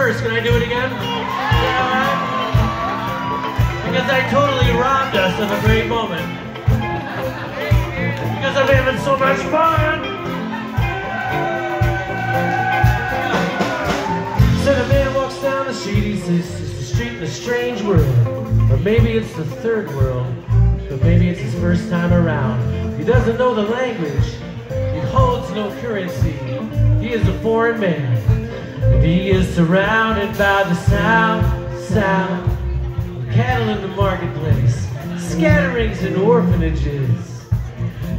first. Can I do it again? Because I totally robbed us of a great moment. Because I'm having so much fun. So the man walks down the street, he says, it's the street in a strange world. Or maybe it's the third world. But maybe it's his first time around. He doesn't know the language. He holds no currency. He is a foreign man. He is surrounded by the sound, sound cattle in the marketplace, scatterings in orphanages.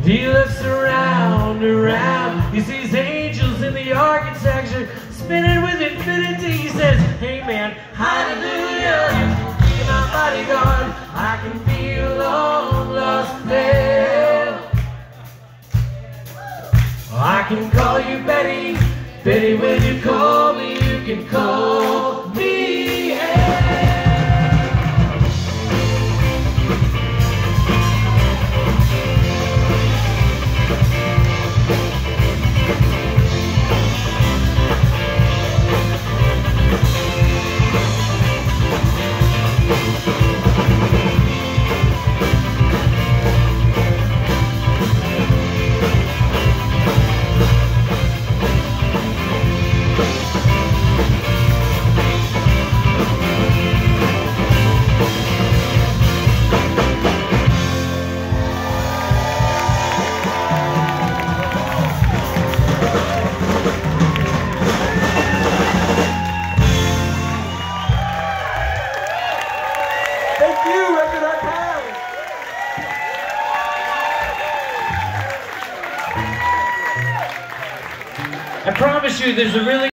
He looks around, around. He sees angels in the architecture spinning with infinity. He says, Hey man, hallelujah. You're my bodyguard. I can feel long lost there. I can call you Betty. Betty, when you call me, you can call me. I promise you, there's a really